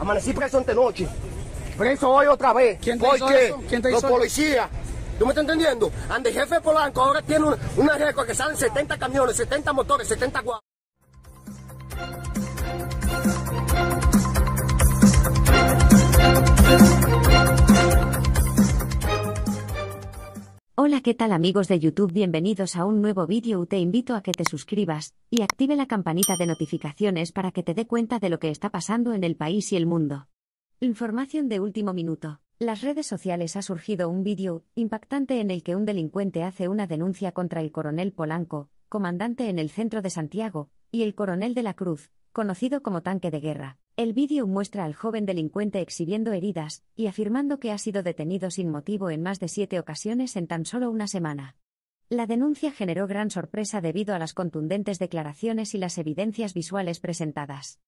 Amanecí preso noche. Preso hoy otra vez. ¿Quién te ¿Por hizo? ¿Quién te Los hizo policías. ¿Tú me estás entendiendo? Ande jefe Polanco ahora tiene un- una récord que salen 70 camiones, 70 motores, 70 guas. Hola, ¿qué tal amigos de YouTube? Bienvenidos a un nuevo vídeo. Te invito a que te suscribas y active la campanita de notificaciones para que te dé cuenta de lo que está pasando en el país y el mundo. Información de último minuto. Las redes sociales ha surgido un vídeo impactante en el que un delincuente hace una denuncia contra el coronel Polanco, comandante en el centro de Santiago, y el coronel de la Cruz, conocido como tanque de guerra. El vídeo muestra al joven delincuente exhibiendo heridas y afirmando que ha sido detenido sin motivo en más de siete ocasiones en tan solo una semana. La denuncia generó gran sorpresa debido a las contundentes declaraciones y las evidencias visuales presentadas.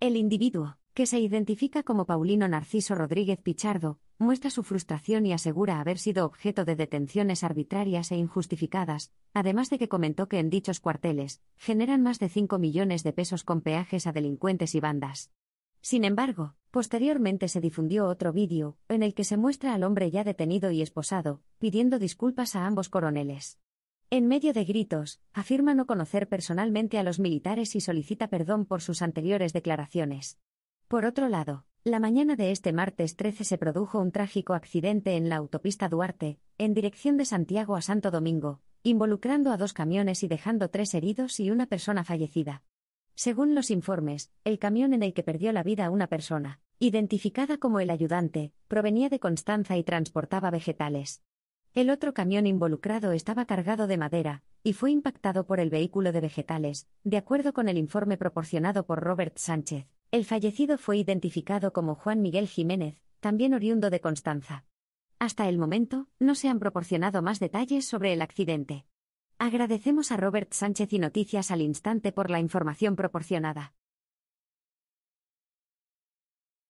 El individuo, que se identifica como Paulino Narciso Rodríguez Pichardo, muestra su frustración y asegura haber sido objeto de detenciones arbitrarias e injustificadas, además de que comentó que en dichos cuarteles generan más de 5 millones de pesos con peajes a delincuentes y bandas. Sin embargo, posteriormente se difundió otro vídeo, en el que se muestra al hombre ya detenido y esposado, pidiendo disculpas a ambos coroneles. En medio de gritos, afirma no conocer personalmente a los militares y solicita perdón por sus anteriores declaraciones. Por otro lado, la mañana de este martes 13 se produjo un trágico accidente en la autopista Duarte, en dirección de Santiago a Santo Domingo, involucrando a dos camiones y dejando tres heridos y una persona fallecida. Según los informes, el camión en el que perdió la vida una persona, identificada como el ayudante, provenía de Constanza y transportaba vegetales. El otro camión involucrado estaba cargado de madera, y fue impactado por el vehículo de vegetales, de acuerdo con el informe proporcionado por Robert Sánchez. El fallecido fue identificado como Juan Miguel Jiménez, también oriundo de Constanza. Hasta el momento, no se han proporcionado más detalles sobre el accidente. Agradecemos a Robert Sánchez y Noticias al Instante por la información proporcionada.